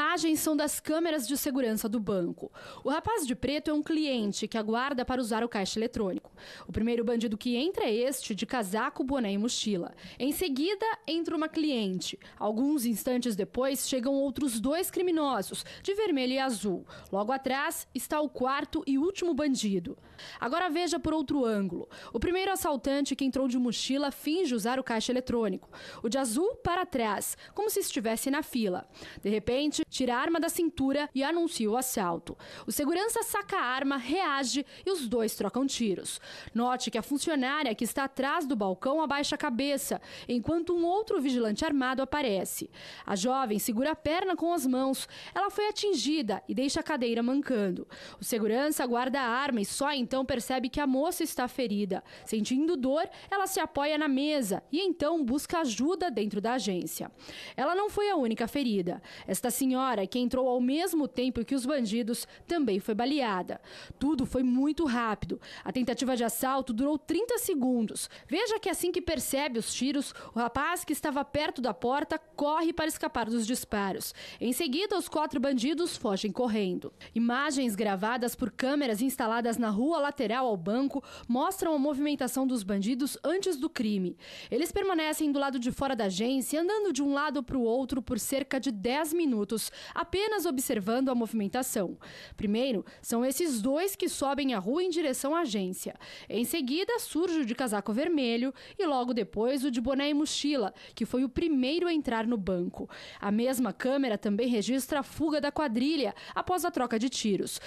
imagens são das câmeras de segurança do banco. O rapaz de preto é um cliente que aguarda para usar o caixa eletrônico. O primeiro bandido que entra é este, de casaco, boné e mochila. Em seguida, entra uma cliente. Alguns instantes depois, chegam outros dois criminosos, de vermelho e azul. Logo atrás está o quarto e último bandido. Agora veja por outro ângulo. O primeiro assaltante que entrou de mochila finge usar o caixa eletrônico. O de azul para trás, como se estivesse na fila. De repente, tira a arma da cintura e anuncia o assalto. O segurança saca a arma, reage e os dois trocam tiros. Note que a funcionária que está atrás do balcão abaixa a cabeça, enquanto um outro vigilante armado aparece. A jovem segura a perna com as mãos. Ela foi atingida e deixa a cadeira mancando. O segurança guarda a arma e só então percebe que a moça está ferida. Sentindo dor, ela se apoia na mesa e então busca ajuda dentro da agência. Ela não foi a única ferida. Esta senhora, que entrou ao mesmo tempo que os bandidos, também foi baleada. Tudo foi muito rápido. A tentativa de assalto durou 30 segundos. Veja que assim que percebe os tiros, o rapaz que estava perto da porta corre para escapar dos disparos. Em seguida, os quatro bandidos fogem correndo. Imagens gravadas por câmeras instaladas na rua lateral ao banco mostram a movimentação dos bandidos antes do crime. Eles permanecem do lado de fora da agência, andando de um lado para o outro por cerca de 10 minutos, apenas observando a movimentação. Primeiro, são esses dois que sobem a rua em direção à agência. Em seguida, surge o de casaco vermelho e logo depois o de boné e mochila, que foi o primeiro a entrar no banco. A mesma câmera também registra a fuga da quadrilha após a troca de tiros.